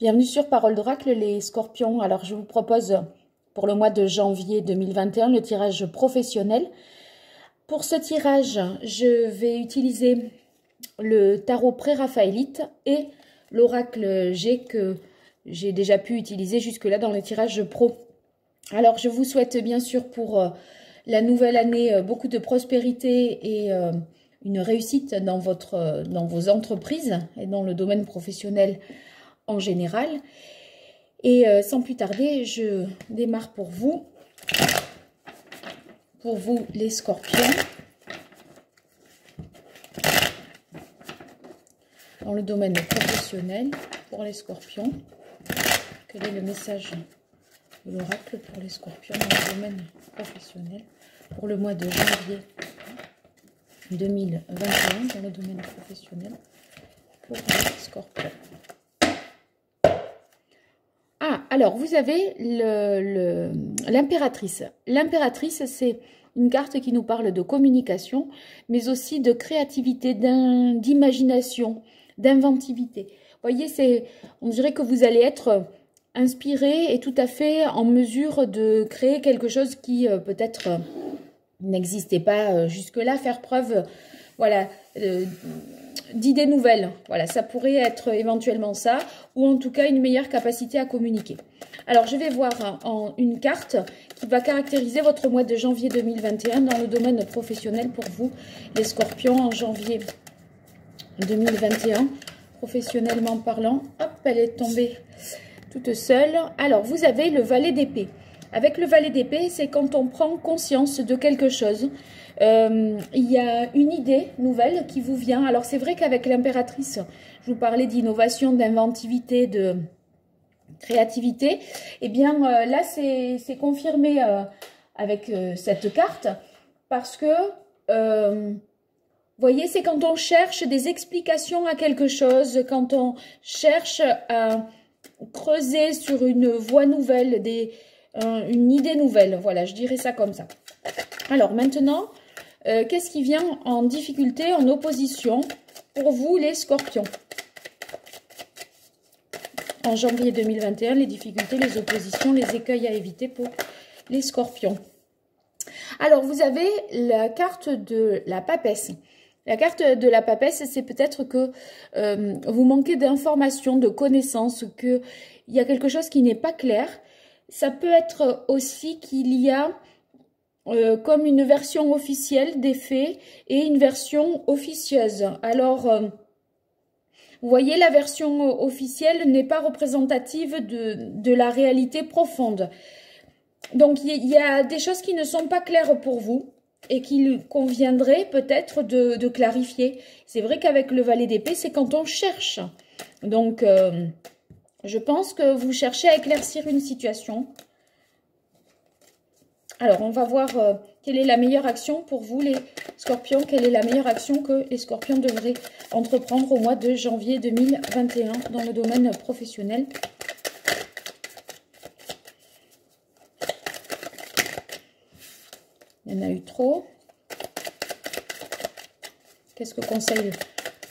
Bienvenue sur Parole d'Oracle, les scorpions. Alors, je vous propose pour le mois de janvier 2021 le tirage professionnel. Pour ce tirage, je vais utiliser le tarot pré-raphaélite et l'oracle G que j'ai déjà pu utiliser jusque-là dans le tirage pro. Alors, je vous souhaite bien sûr pour euh, la nouvelle année euh, beaucoup de prospérité et euh, une réussite dans, votre, dans vos entreprises et dans le domaine professionnel en général. Et euh, sans plus tarder, je démarre pour vous. Pour vous, les scorpions. Dans le domaine professionnel, pour les scorpions. Quel est le message de l'oracle pour les scorpions dans le domaine professionnel pour le mois de janvier 2021 dans le domaine professionnel pour les scorpions ah, alors vous avez l'impératrice. L'impératrice, c'est une carte qui nous parle de communication, mais aussi de créativité, d'imagination, d'inventivité. Voyez, on dirait que vous allez être inspiré et tout à fait en mesure de créer quelque chose qui euh, peut-être euh, n'existait pas euh, jusque-là, faire preuve, voilà, d'idées nouvelles. Voilà, ça pourrait être éventuellement ça, ou en tout cas une meilleure capacité à communiquer. Alors, je vais voir en une carte qui va caractériser votre mois de janvier 2021 dans le domaine professionnel pour vous, les scorpions, en janvier 2021, professionnellement parlant. Hop, elle est tombée toute seule. Alors, vous avez le valet d'épée. Avec le valet d'épée, c'est quand on prend conscience de quelque chose, euh, il y a une idée nouvelle qui vous vient. Alors c'est vrai qu'avec l'impératrice, je vous parlais d'innovation, d'inventivité, de créativité. Eh bien euh, là, c'est confirmé euh, avec cette carte parce que, vous voyez, c'est quand on cherche des explications à quelque chose, quand on cherche à creuser sur une voie nouvelle, des, une idée nouvelle. Voilà, je dirais ça comme ça. Alors maintenant, euh, qu'est-ce qui vient en difficulté, en opposition pour vous les scorpions? En janvier 2021, les difficultés, les oppositions, les écueils à éviter pour les scorpions. Alors, vous avez la carte de la papesse. La carte de la papesse, c'est peut-être que euh, vous manquez d'informations, de connaissances, qu'il y a quelque chose qui n'est pas clair. Ça peut être aussi qu'il y a euh, comme une version officielle des faits et une version officieuse. Alors, euh, vous voyez, la version officielle n'est pas représentative de, de, la réalité profonde. Donc, il y, a des choses qui ne sont pas claires pour vous et qu'il conviendrait peut-être de, clarifier. C'est vrai qu'avec le valet d'épée, c'est quand on cherche. Donc, euh, je pense que vous cherchez à éclaircir une situation alors, on va voir euh, quelle est la meilleure action pour vous, les scorpions. Quelle est la meilleure action que les scorpions devraient entreprendre au mois de janvier 2021 dans le domaine professionnel? Il y en a eu trop. Qu'est-ce que conseille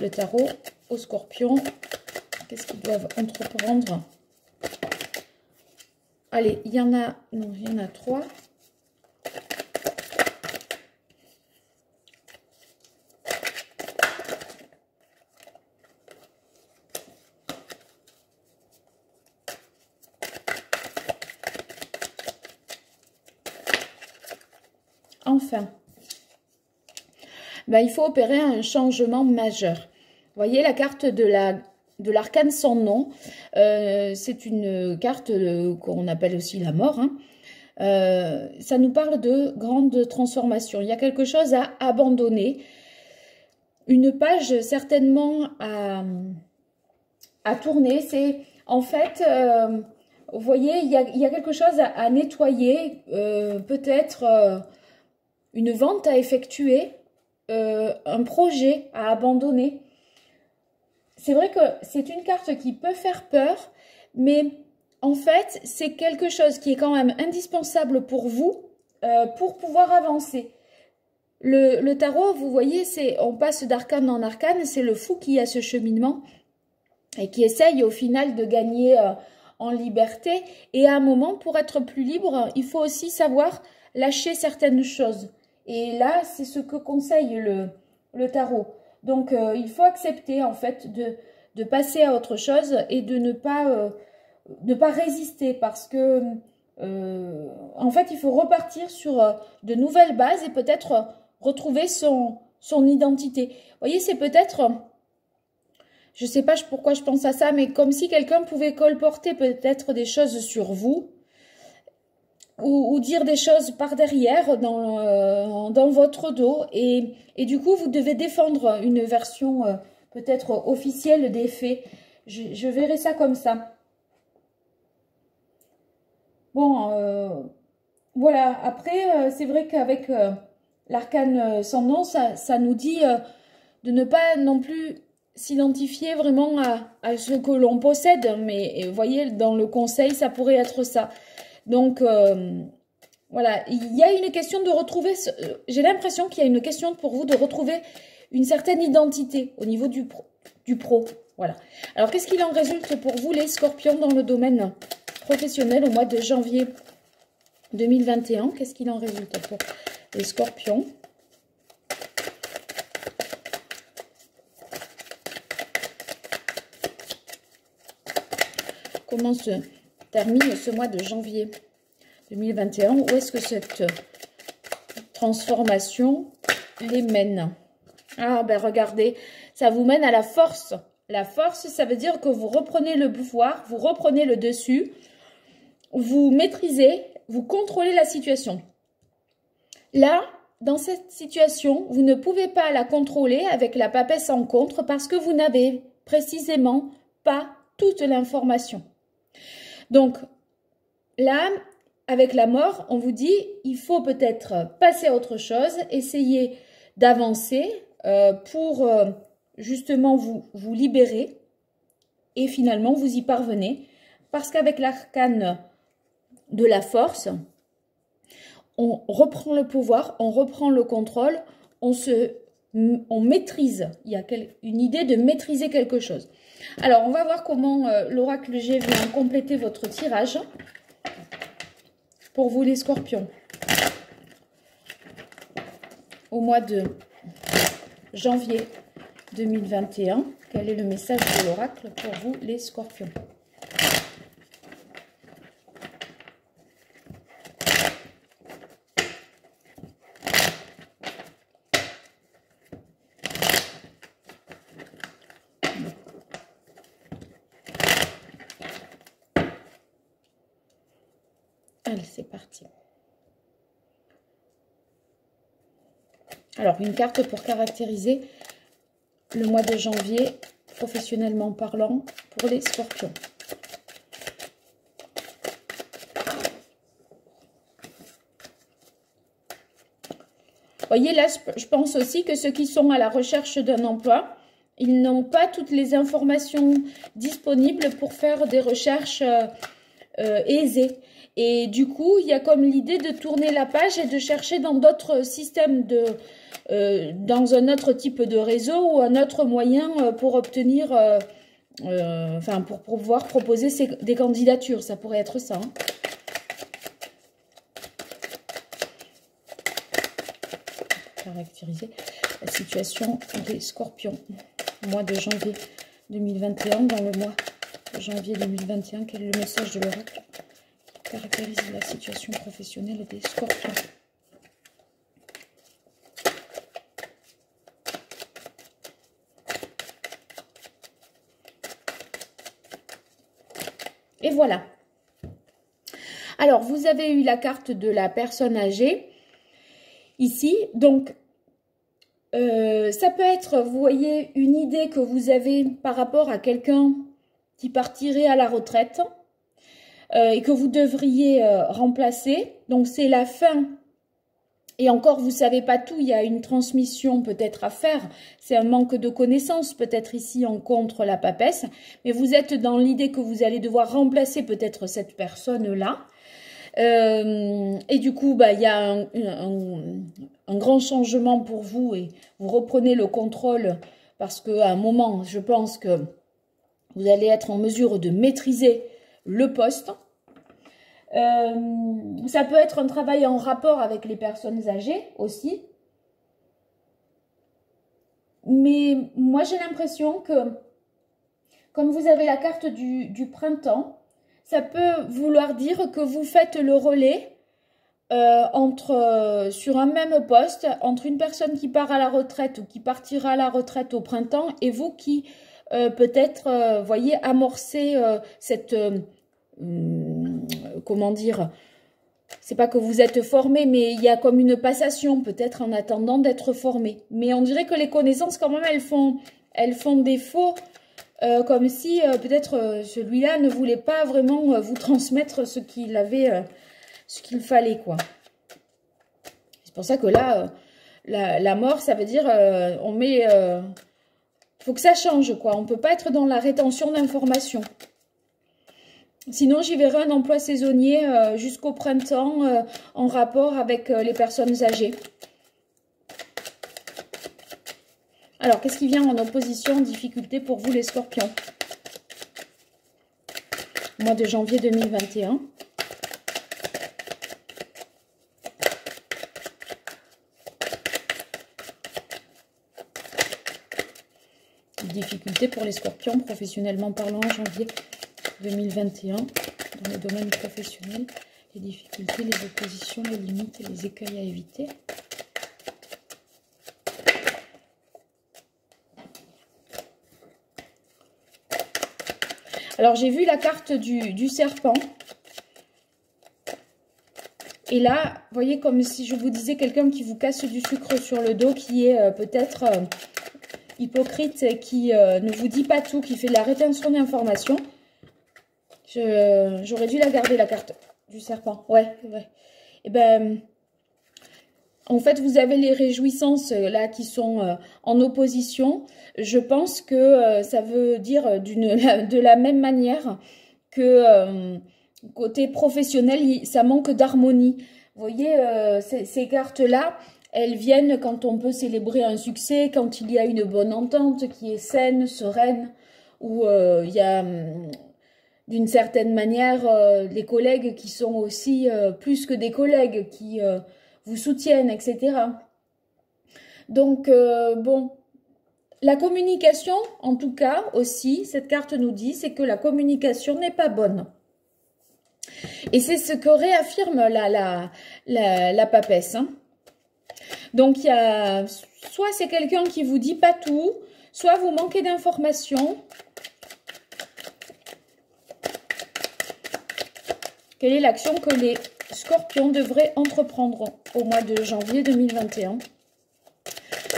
le tarot aux scorpions? Qu'est-ce qu'ils doivent entreprendre? Allez, il y en a, non, il y en a trois. enfin. Ben, il faut opérer un changement majeur. Vous voyez la carte de la de l'arcane sans nom. Euh, c'est une carte euh, qu'on appelle aussi la mort. Hein. Euh, ça nous parle de grande transformation. Il y a quelque chose à abandonner. Une page certainement à, tourner. C'est en fait, vous voyez, il y, a, quelque chose à, nettoyer. Peut-être une vente à effectuer, un projet à abandonner. C'est vrai que c'est une carte qui peut faire peur, mais en fait, c'est quelque chose qui est quand même indispensable pour vous euh, pour pouvoir avancer. Le, tarot, vous voyez, c'est on passe d'arcane en arcane, c'est le fou qui a ce cheminement. et qui essaye au final de gagner euh, en liberté. Et à un moment, pour être plus libre, il faut aussi savoir lâcher certaines choses. Et là, c'est ce que conseille le, le tarot. Donc, euh, il faut accepter, en fait, de, passer à autre chose et de ne pas, euh, ne pas résister parce que, euh, en fait, il faut repartir sur de nouvelles bases et peut-être retrouver son, son identité. Vous voyez, c'est peut-être, je ne sais pas pourquoi je pense à ça, mais comme si quelqu'un pouvait colporter peut-être des choses sur vous ou, dire des choses par derrière dans, euh, dans votre dos. Et, et, du coup, vous devez défendre une version euh, peut-être officielle des faits. Je, verrai ça comme ça. Bon, euh, voilà. Après, c'est vrai qu'avec l'arcane sans nom, ça, ça, nous dit de ne pas non plus s'identifier vraiment à, à, ce que l'on possède. Mais vous voyez, dans le conseil, ça pourrait être ça. Donc, euh, voilà, il y a une question de retrouver, euh, j'ai l'impression qu'il y a une question pour vous de retrouver une certaine identité au niveau du pro. Du pro voilà. Alors, qu'est-ce qu'il en résulte pour vous, les scorpions, dans le domaine professionnel au mois de janvier 2021 Qu'est-ce qu'il en résulte pour les scorpions? Comment se termine ce mois de janvier 2021. Où est-ce que cette transformation les mène? Ah ben regardez, ça vous mène à la force. La force, ça veut dire que vous reprenez le pouvoir, vous reprenez le dessus, vous maîtrisez, vous contrôlez la situation. Là, dans cette situation, vous ne pouvez pas la contrôler avec la papesse en contre parce que vous n'avez précisément pas toute l'information. Donc, là, avec la mort, on vous dit, il faut peut-être passer à autre chose, essayer d'avancer euh, pour euh, justement vous, vous libérer et finalement vous y parvenez. Parce qu'avec l'arcane de la force, on reprend le pouvoir, on reprend le contrôle, on se on maîtrise, il y a une idée de maîtriser quelque chose. Alors, on va voir comment euh, l'oracle G vient compléter votre tirage pour vous les scorpions. Au mois de janvier 2021, quel est le message de l'oracle pour vous les scorpions? C'est parti. Alors, une carte pour caractériser le mois de janvier, professionnellement parlant, pour les scorpions. voyez, là, je pense aussi que ceux qui sont à la recherche d'un emploi, ils n'ont pas toutes les informations disponibles pour faire des recherches euh, euh, aisées. Et du coup, il y a comme l'idée de tourner la page et de chercher dans d'autres systèmes de... Euh, dans un autre type de réseau ou un autre moyen euh, pour obtenir... Euh, enfin, pour pouvoir proposer des candidatures. Ça pourrait être ça. Hein. Caractériser la situation des scorpions. Mois de janvier 2021, dans le mois de janvier 2021, quel est le message de l'Europe caractérise la situation professionnelle des scorpions. Et voilà. Alors, vous avez eu la carte de la personne âgée ici. Donc, euh, ça peut être, vous voyez, une idée que vous avez par rapport à quelqu'un qui partirait à la retraite euh, et que vous devriez euh, remplacer. Donc, c'est la fin. Et encore, vous ne savez pas tout, il y a une transmission peut-être à faire. C'est un manque de connaissances, peut-être ici on contre la papesse. Mais vous êtes dans l'idée que vous allez devoir remplacer peut-être cette personne-là. Euh, et du coup, bah, il y a un, un, grand changement pour vous et vous reprenez le contrôle parce qu'à un moment, je pense que Vous allez être en mesure de maîtriser le poste. Euh, ça peut être un travail en rapport avec les personnes âgées aussi. Mais moi, j'ai l'impression que, comme vous avez la carte du, printemps, ça peut vouloir dire que vous faites le relais euh, entre, euh, sur un même poste entre une personne qui part à la retraite ou qui partira à la retraite au printemps et vous qui peut-être, voyez, amorcer cette, hum, comment dire, c'est pas que vous êtes formé, mais il y a comme une passation peut-être en attendant d'être formé. Mais on dirait que les connaissances quand même, elles font, elles font défaut, comme si peut-être celui-là ne voulait pas vraiment vous transmettre ce qu'il avait ce qu'il fallait, quoi. C'est pour ça que là, euh, la, mort, ça veut dire, euh, on met... Euh, faut que ça change, quoi. On peut pas être dans la rétention d'informations. Sinon, j'y verrai un emploi saisonnier jusqu'au printemps en rapport avec les personnes âgées. Alors, qu'est-ce qui vient en opposition, en difficulté pour vous les scorpions? Mois de janvier 2021. Difficultés pour les scorpions, professionnellement parlant, en janvier 2021, dans le domaine professionnel, les difficultés, les oppositions, les limites et les écueils à éviter. Alors, j'ai vu la carte du, serpent. Et là, vous voyez, comme si je vous disais quelqu'un qui vous casse du sucre sur le dos, qui est euh, peut-être... Euh, hypocrite qui euh, ne vous dit pas tout, qui fait de la rétention d'informations. J'aurais dû la garder, la carte du serpent. Ouais, ouais. Et eh ben, en fait, vous avez les réjouissances euh, là qui sont euh, en opposition. Je pense que ça veut dire de la même manière que côté professionnel, ça manque d'harmonie. Vous voyez, ces cartes-là, elles viennent quand on peut célébrer un succès, quand il y a une bonne entente qui est saine, sereine, où euh, il y a hum, d'une certaine manière euh, les collègues qui sont aussi euh, plus que des collègues, qui vous soutiennent, etc. Donc, bon, la communication, en tout cas, aussi, cette carte nous dit, c'est que la communication n'est pas bonne. Et c'est ce que réaffirme la, la, papesse. Hein. Donc, il y a, soit c'est quelqu'un qui vous dit pas tout, soit vous manquez d'informations. Quelle est l'action que les scorpions devraient entreprendre au mois de janvier 2021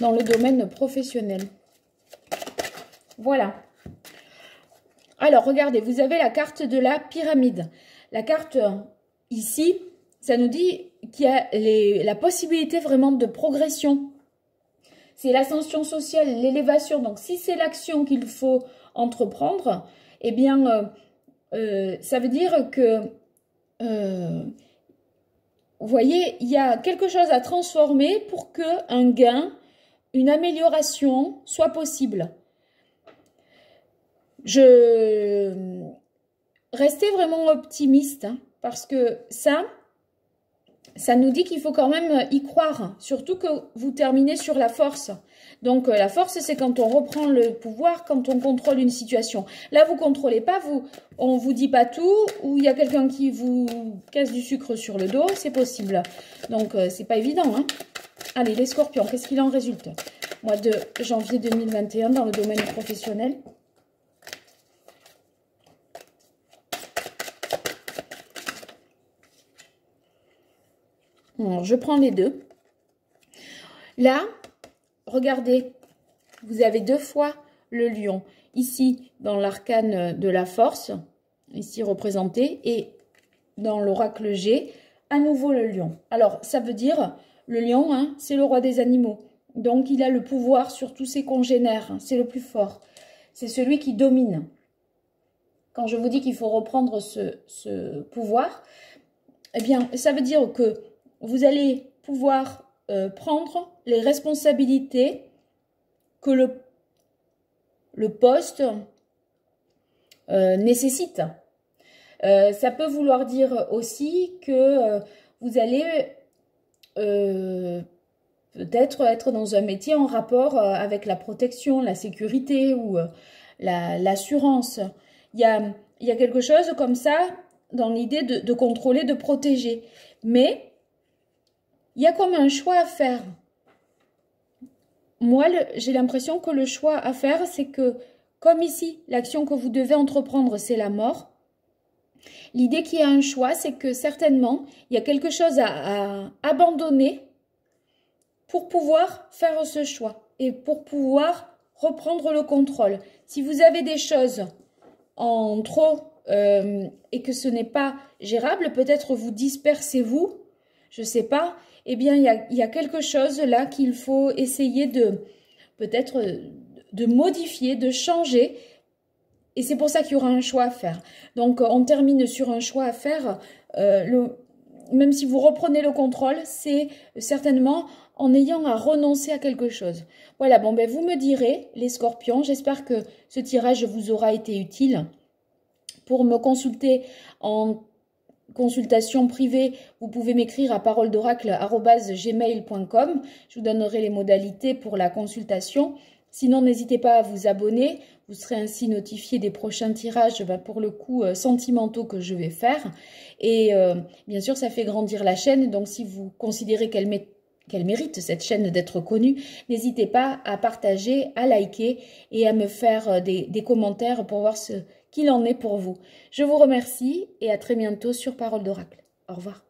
dans le domaine professionnel? Voilà. Alors, regardez, vous avez la carte de la pyramide. La carte ici, ça nous dit qu'il y a la possibilité vraiment de progression. C'est l'ascension sociale, l'élévation. Donc, si c'est l'action qu'il faut entreprendre, eh bien, euh, euh, ça veut dire que, euh, vous voyez, il y a quelque chose à transformer pour qu'un gain, une amélioration soit possible. Je... Restez vraiment optimiste, hein, parce que ça, ça nous dit qu'il faut quand même y croire, surtout que vous terminez sur la force. Donc, euh, la force, c'est quand on reprend le pouvoir, quand on contrôle une situation. Là, vous contrôlez pas, vous, on vous dit pas tout, ou il y a quelqu'un qui vous casse du sucre sur le dos, c'est possible. Donc, euh, c'est pas évident. Hein Allez, les scorpions, qu'est-ce qu'il en résulte? Mois de janvier 2021 dans le domaine professionnel. Je prends les deux. Là, regardez, vous avez deux fois le lion. Ici, dans l'arcane de la force, ici représenté, et dans l'oracle G, à nouveau le lion. Alors, ça veut dire, le lion, hein, c'est le roi des animaux. Donc, il a le pouvoir sur tous ses congénères. Hein, c'est le plus fort. C'est celui qui domine. Quand je vous dis qu'il faut reprendre ce, ce pouvoir, eh bien, ça veut dire que vous allez pouvoir euh, prendre les responsabilités que le, poste nécessite. ça peut vouloir dire aussi que vous allez peut-être être dans un métier en rapport avec la protection, la sécurité ou l'assurance. il, y a, il y a quelque chose comme ça dans l'idée de, de, contrôler, de protéger. Mais il y a comme un choix à faire. Moi, j'ai l'impression que le choix à faire, c'est que, comme ici, l'action que vous devez entreprendre, c'est la mort. L'idée qu'il y a un choix, c'est que certainement, il y a quelque chose à, abandonner pour pouvoir faire ce choix et pour pouvoir reprendre le contrôle. Si vous avez des choses en trop euh, et que ce n'est pas gérable, peut-être vous dispersez-vous, je ne sais pas, eh bien, il y a, quelque chose là qu'il faut essayer de, peut-être, de modifier, de changer. Et c'est pour ça qu'il y aura un choix à faire. Donc, on termine sur un choix à faire. Euh, même si vous reprenez le contrôle, c'est certainement en ayant à renoncer à quelque chose. Voilà, bon, ben vous me direz, les scorpions, j'espère que ce tirage vous aura été utile. Pour me consulter en consultation privée, vous pouvez m'écrire à paroledoracle.gmail.com. Je vous donnerai les modalités pour la consultation. Sinon, n'hésitez pas à vous abonner. Vous serez ainsi notifié des prochains tirages, ben, pour le coup, euh, sentimentaux que je vais faire. Et euh, bien sûr, ça fait grandir la chaîne. Donc, si vous considérez qu'elle mérite cette chaîne d'être connue, n'hésitez pas à partager, à liker et à me faire euh, des, des commentaires pour voir ce qu'il en est pour vous. Je vous remercie et à très bientôt sur Parole d'Oracle. Au revoir.